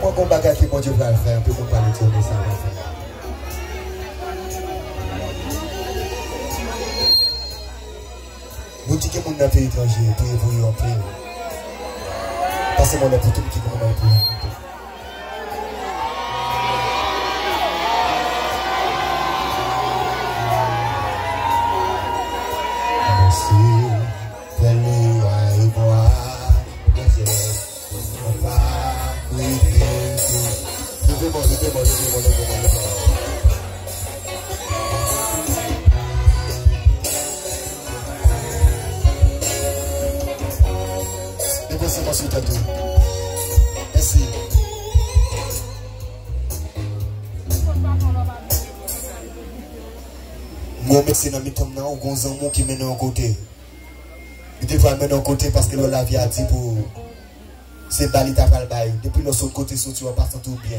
Mwen kon bagay ki bon Diyo pral fè, an pe kon pali Diyo mè sa mè fè. Mwen di ke moun nan pe itranje, pe evo yon pe. Pase moun nan poutou ki kon nan pou. Mwen se yo. Médecin, dans a un qui mène en côté. Il mener en côté parce que le la vie dit pour. C'est balita pal bail. Depuis l'autre côté, sorti, on passe tout bien.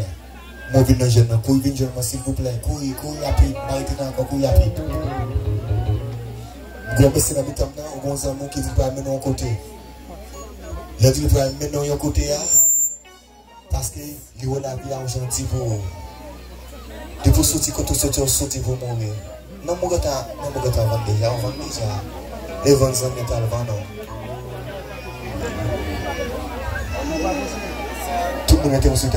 Moi, je viens jeune, courez, viens jeune, s'il vous plaît. Courez, courez rapide. Maritez encore, courez rapide. Moi, médecin, dans mes tombes, on a un zanmou qui devrait mener en côté. Le dit devrait mener en côté, parce que il la vie a gentil pour. De vous sortir quand vous sortez, vous sortez pour mourir. Non, mon gars, non, mon gars, vendre déjà, on vend déjà. Les ventes sont métal, vendons. Tout le monde était au sur